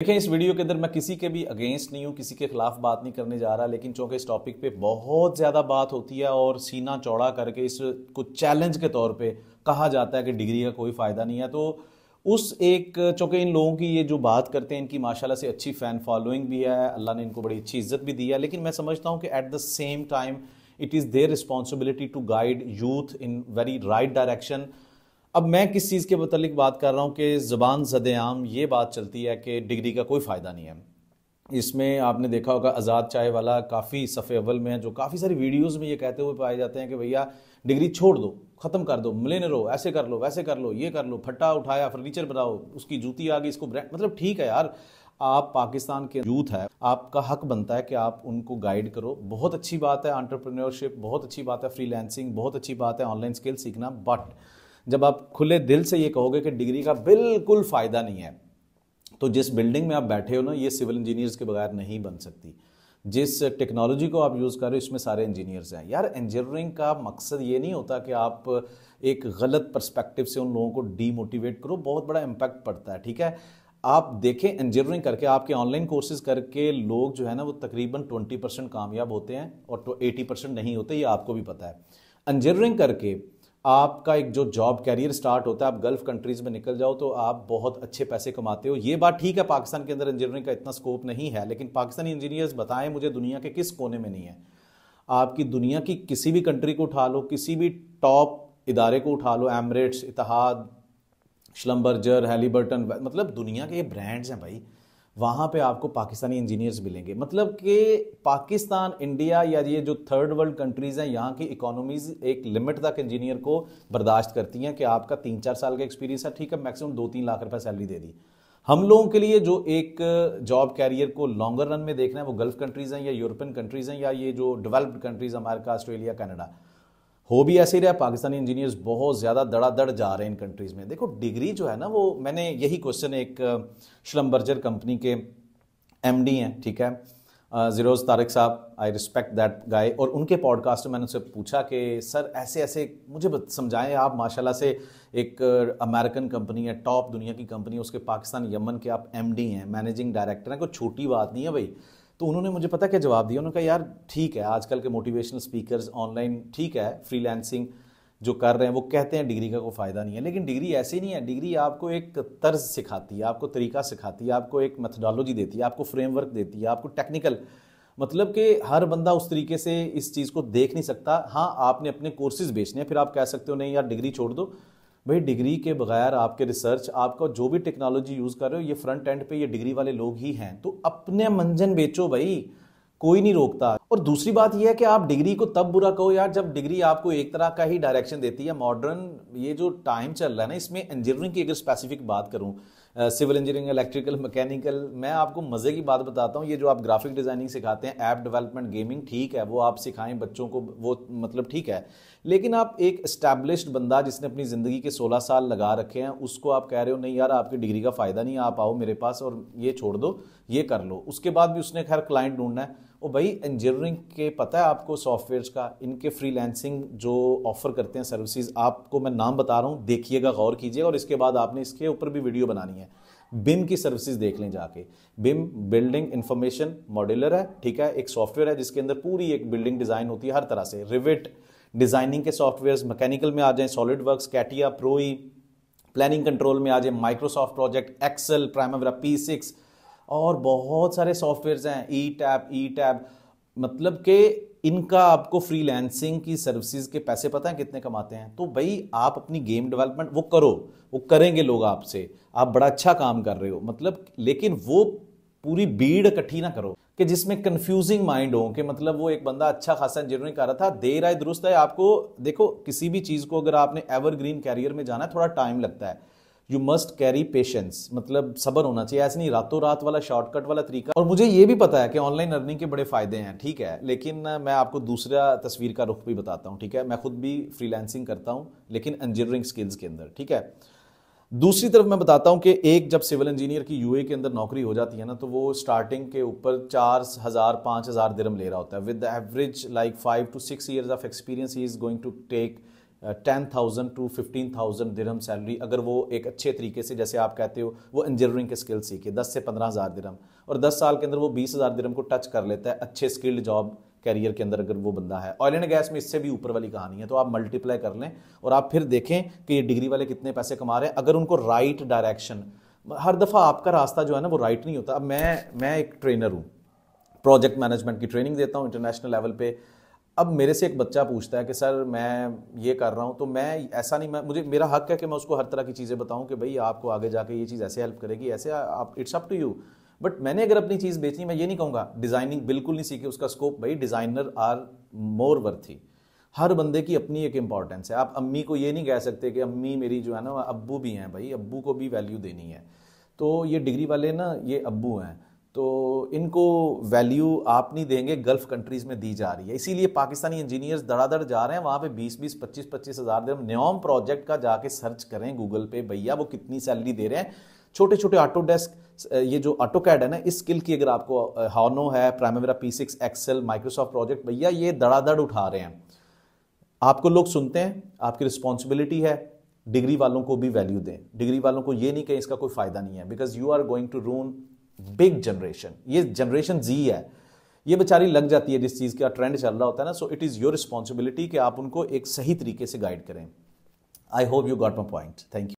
देखें इस वीडियो के अंदर मैं किसी के भी अगेंस्ट नहीं हूँ, किसी के खिलाफ बात नहीं करने जा रहा, लेकिन चूँकि इस टॉपिक पे बहुत ज़्यादा बात होती है और सीना चौड़ा करके इस कुछ चैलेंज के तौर पे कहा जाता है कि डिग्री का कोई फ़ायदा नहीं है तो उस एक, चूँकि इन लोगों की ये जो बात करते हैं, इनकी माशाल्लाह से अच्छी फ़ैन फॉलोइंग भी है, अल्लाह ने इनको बड़ी अच्छी इज़्ज़त भी दी है, लेकिन मैं समझता हूँ कि at the same time it is their responsibility to guide youth in very right direction अब मैं किस चीज़ के मतलब बात कर रहा हूँ कि ज़बान जदेआम ये बात चलती है कि डिग्री का कोई फ़ायदा नहीं है। इसमें आपने देखा होगा, आज़ाद चाय वाला काफ़ी सफ़े अव्वल में है, जो काफ़ी सारी वीडियोज़ में ये कहते हुए पाए जाते हैं कि भैया, डिग्री छोड़ दो, ख़त्म कर दो मिलेनर हो, ऐसे कर लो, वैसे कर लो, ये कर लो, फट्टा उठाया, फर्नीचर बनाओ, उसकी जूती आ गई, इसको ब्रांड मतलब ठीक है यार, आप पाकिस्तान के यूथ है, आपका हक बनता है कि आप उनको गाइड करो। बहुत अच्छी बात है, एंटरप्रेन्योरशिप, बहुत अच्छी बात है, फ्रीलैंसिंग, बहुत अच्छी बात है, ऑनलाइन स्किल सीखना, बट जब आप खुले दिल से ये कहोगे कि डिग्री का बिल्कुल फ़ायदा नहीं है तो जिस बिल्डिंग में आप बैठे हो ना, ये सिविल इंजीनियर्स के बगैर नहीं बन सकती। जिस टेक्नोलॉजी को आप यूज़ कर रहे हो, इसमें सारे इंजीनियर्स हैं। यार इंजीनियरिंग का मकसद ये नहीं होता कि आप एक गलत परस्पेक्टिव से उन लोगों को डीमोटिवेट करो, बहुत बड़ा इम्पैक्ट पड़ता है, ठीक है? आप देखें इंजीनियरिंग करके, आपके ऑनलाइन कोर्सेज करके लोग जो है ना, वो तकरीबन ट्वेंटी परसेंट कामयाब होते हैं और एटी परसेंट नहीं होते, ये आपको भी पता है। इंजीनियरिंग करके आपका एक जो जॉब कैरियर स्टार्ट होता है, आप गल्फ कंट्रीज़ में निकल जाओ तो आप बहुत अच्छे पैसे कमाते हो। ये बात ठीक है, पाकिस्तान के अंदर इंजीनियरिंग का इतना स्कोप नहीं है, लेकिन पाकिस्तानी इंजीनियर्स बताएँ मुझे दुनिया के किस कोने में नहीं है। आपकी दुनिया की किसी भी कंट्री को उठा लो, किसी भी टॉप इदारे को उठा लो एमरेट्स इतिहाद श्लम्बर्जर हेलीबर्टन मतलब दुनिया के ये ब्रांड्स हैं भाई। वहाँ पे आपको पाकिस्तानी इंजीनियर्स मिलेंगे। मतलब कि पाकिस्तान, इंडिया या ये जो थर्ड वर्ल्ड कंट्रीज़ हैं, यहाँ की इकोनॉमीज एक लिमिट तक इंजीनियर को बर्दाश्त करती हैं कि आपका तीन चार साल का एक्सपीरियंस है, ठीक है मैक्सिमम दो तीन लाख रुपए सैलरी दे दी। हम लोगों के लिए जो एक जॉब कैरियर को लॉन्गर रन में देखना है, वो गल्फ कंट्रीज़ हैं या यूरोपियन कंट्रीज़ हैं या ये जो developed countries America Australia Canada हो भी ऐसे ही रहा, पाकिस्तानी इंजीनियर्स बहुत ज़्यादा दड़ादड़ जा रहे हैं इन कंट्रीज़ में। देखो डिग्री जो है ना, वो मैंने यही क्वेश्चन एक श्लम्बर्जर कंपनी के एमडी हैं, ठीक है? ज़ीरोज़ तारिक साहब आई रिस्पेक्ट दैट गाय और उनके पॉडकास्ट में मैंने उनसे पूछा कि, सर ऐसे ऐसे मुझे समझाएँ आप, माशाल्लाह से एक अमेरिकन कंपनी है टॉप दुनिया की कंपनी है, उसके पाकिस्तान, यमन के आप एमडी हैं मैनेजिंग डायरेक्टर हैं, कोई छोटी बात नहीं है भाई। तो उन्होंने मुझे पता क्या जवाब दिया? उन्होंने कहा, यार, ठीक है, आजकल के मोटिवेशनल स्पीकर्स ऑनलाइन ठीक है फ्रीलैंसिंग जो कर रहे हैं, वो कहते हैं डिग्री का कोई फ़ायदा नहीं है, लेकिन डिग्री ऐसी नहीं है। डिग्री आपको एक तर्ज सिखाती है, आपको तरीका सिखाती है, आपको एक मेथडोलॉजी देती है, आपको फ्रेमवर्क देती है, आपको टेक्निकल मतलब कि हर बंदा उस तरीके से इस चीज़ को देख नहीं सकता। हाँ आपने अपने कोर्सेज बेचने हैं, फिर आप कह सकते हो, नहीं यार डिग्री छोड़ दो। भाई डिग्री के बगैर आपके रिसर्च आपका जो भी टेक्नोलॉजी यूज़ कर रहे हो, ये फ्रंट एंड पे ये डिग्री वाले लोग ही हैं। तो अपने मंजन बेचो भाई, कोई नहीं रोकता। और दूसरी बात यह है कि आप डिग्री को तब बुरा कहो यार, जब डिग्री आपको एक तरह का ही डायरेक्शन देती है। मॉडर्न ये जो टाइम चल रहा है ना, इसमें इंजीनियरिंग की अगर स्पेसिफिक बात करूँ सिविल इंजीनियरिंग, इलेक्ट्रिकल, मैकेनिकल, मैं आपको मज़े की बात बताता हूँ। ये जो आप ग्राफिक डिज़ाइनिंग सिखाते हैं, ऐप डेवलपमेंट, गेमिंग, ठीक है, वो आप सिखाएँ बच्चों को, वो मतलब ठीक है। लेकिन आप एक इस्टेब्लिश्ड बंदा जिसने अपनी ज़िंदगी के 16 साल लगा रखे हैं, उसको आप कह रहे हो, नहीं यार, आपकी डिग्री का फ़ायदा नहीं आप आओ मेरे पास और ये छोड़ दो, ये कर लो। उसके बाद भी उसने खैर क्लाइंट ढूंढना है। और भाई इंजीनियरिंग के, पता है आपको सॉफ्टवेयर का, इनके फ्रीलैंसिंग जो ऑफ़र करते हैं सर्विसेज़ आपको मैं नाम बता रहा हूँ, देखिएगा, गौर कीजिएगा और इसके बाद आपने इसके ऊपर भी वीडियो बनानी है। बिम की सर्विसेज़ देख लें जाके। बिम बिल्डिंग इंफॉर्मेशन मॉड्यूलर है, ठीक है, एक सॉफ्टवेयर है जिसके अंदर पूरी एक बिल्डिंग डिज़ाइन होती है हर तरह से। रिविट डिज़ाइनिंग के सॉफ्टवेयर मैकेनिकल में आ जाए solid work CATIA Pro E planning control में आ जाए Microsoft Project Excel Primavera P six और बहुत सारे सॉफ्टवेयर हैं ई टैप ई टैप मतलब कि इनका आपको फ्रीलैंसिंग की सर्विसेज़ के पैसे पता है कितने कमाते हैं? तो भाई आप अपनी गेम डेवलपमेंट वो करो, वो करेंगे लोग आपसे। आप बड़ा अच्छा काम कर रहे हो। मतलब लेकिन वो पूरी भीड़ इकट्ठी ना करो कि जिसमें कंफ्यूजिंग माइंड हो कि मतलब वो एक बंदा अच्छा खासा इंजीनियरिंग कर रहा था, देर आए दुरुस्त है आपको देखो, किसी भी चीज़ को अगर आपने एवरग्रीन कैरियर में जाना है, थोड़ा टाइम लगता है। यू मस्ट कैरी पेशेंस मतलब सबर होना चाहिए। ऐसे नहीं रातों रात वाला शॉर्टकट वाला तरीका। और मुझे ये भी पता है कि ऑनलाइन अर्निंग के बड़े फ़ायदे हैं, ठीक है? लेकिन मैं आपको दूसरा तस्वीर का रुख भी बताता हूँ, ठीक है? मैं खुद भी फ्रीलैंसिंग करता हूँ, लेकिन इंजीनियरिंग स्किल्स के अंदर, ठीक है? दूसरी तरफ़ मैं बताता हूँ कि एक जब सिविल इंजीनियर की यूए के अंदर नौकरी हो जाती है ना तो वो स्टार्टिंग के ऊपर चार हज़ार, पाँच हज़ार दिरम ले रहा होता है। With average like five to six years of experience he is going to take ten thousand to fifteen thousand dirham salary अगर वो एक अच्छे तरीके से, जैसे आप कहते हो, वो इंजीनियरिंग के स्किल सीखे, दस से पंद्रह हज़ार दिरम और दस साल के अंदर वो बीस हज़ार दिरम को टच कर लेता है, अच्छे स्किल्ड जॉब कैरियर के अंदर अगर वो बंदा है। ऑयल एंड गैस में इससे भी ऊपर वाली कहानी है तो आप मल्टीप्लाई कर लें और आप फिर देखें कि ये डिग्री वाले कितने पैसे कमा रहे हैं। अगर उनको राइट डायरेक्शन हर दफ़ा आपका रास्ता जो है ना, वो राइट नहीं होता। अब मैं मैं एक ट्रेनर हूँ। प्रोजेक्ट मैनेजमेंट की ट्रेनिंग देता हूँ इंटरनेशनल लेवल पे। अब मेरे से एक बच्चा पूछता है कि, सर, मैं ये कर रहा हूँ। तो मैं, ऐसा नहीं, मैं, मुझे, मेरा हक है कि मैं उसको हर तरह की चीज़ें बताऊँ कि भाई, आपको आगे जाके ये चीज़ ऐसे हेल्प करेगी, ऐसे आप it's up to you but मैंने अगर अपनी चीज़ बेचनी, मैं ये नहीं कहूँगा डिज़ाइनिंग बिल्कुल नहीं सीखी उसका स्कोप भाई डिज़ाइनर आर मोर वर्थी हर बंदे की अपनी एक इंपॉर्टेंस है। आप अम्मी को ये नहीं कह सकते कि अम्मी मेरी जो है ना, अब्बू भी हैं, भाई, अब्बू को भी वैल्यू देनी है। तो ये डिग्री वाले ना, ये अब्बू हैं। तो इनको वैल्यू आप नहीं देंगे गल्फ कंट्रीज़ में दी जा रही है। इसीलिए पाकिस्तानी इंजीनियर्स धड़ाधड़ जा रहे हैं, वहाँ पे 20 20 25 25 हज़ार दे न्योम प्रोजेक्ट का जाके सर्च करें गूगल पे, भैया वो कितनी सैलरी दे रहे हैं। छोटे छोटे ऑटो डेस्क ये जो ऑटो कैड है ना, इस स्किल की अगर आपको हानो है Primavera P six Excel Microsoft Project भैया ये धड़ाधड़ उठा रहे हैं। आपको लोग सुनते हैं, आपकी रिस्पॉन्सिबिलिटी है डिग्री वालों को भी वैल्यू दें। डिग्री वालों को ये नहीं कहें, इसका कोई फ़ायदा नहीं है because you are going to ruin big generation, ये जनरेशन जी है। ये बेचारी लग जाती है जिस चीज़ का ट्रेंड चल रहा होता है ना so it is your responsibility कि आप उनको एक सही तरीके से गाइड करें। I hope you got my point thank you